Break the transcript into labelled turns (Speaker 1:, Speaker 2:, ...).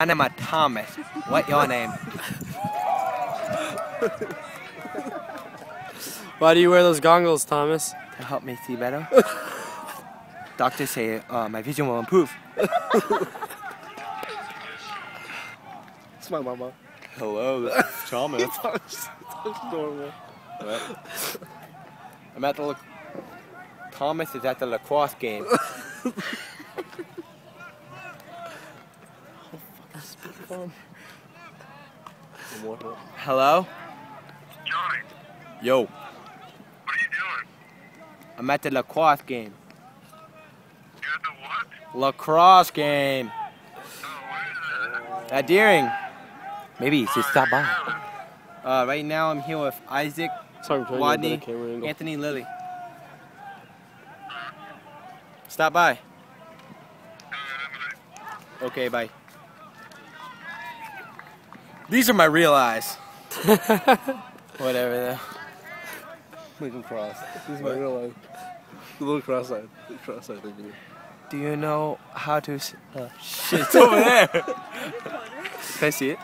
Speaker 1: My name is Thomas. What your name?
Speaker 2: Why do you wear those goggles, Thomas?
Speaker 1: To help me see better. Doctors say uh, my vision will improve.
Speaker 2: It's my mama.
Speaker 3: Hello, this is Thomas.
Speaker 2: Thomas, normal.
Speaker 1: I'm at the lac- Thomas is at the lacrosse game. Hello?
Speaker 4: Johnny,
Speaker 3: Yo,
Speaker 4: what are you doing?
Speaker 1: I'm at the lacrosse game.
Speaker 4: You at the what?
Speaker 1: Lacrosse game.
Speaker 4: Oh, what is that?
Speaker 1: At Deering. Maybe you should stop by. Uh, right now I'm here with Isaac,
Speaker 2: Sorry, I'm trying to get a
Speaker 1: Rodney,
Speaker 2: better camera angle.
Speaker 1: Anthony, Lilly. Stop by. Okay, bye. These are my real eyes. Whatever though.
Speaker 2: Make him cross. This is my real life. The little cross-eyed. Cross-eyed thing. you do.
Speaker 1: Do you know how to? s- Uh, shit.
Speaker 3: it's over there.
Speaker 1: Can I see it?